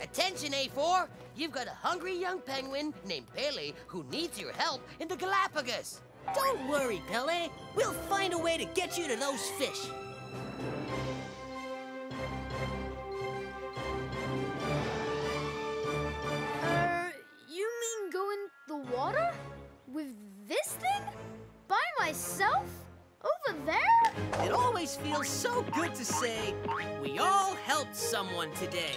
Attention, A4. You've got a hungry young penguin named Pele who needs your help in the Galapagos. Don't worry, Pele. We'll find a way to get you to those fish. Uh, you mean go in the water? With this thing? By myself? Over there? It always feels so good to say, we all helped someone today.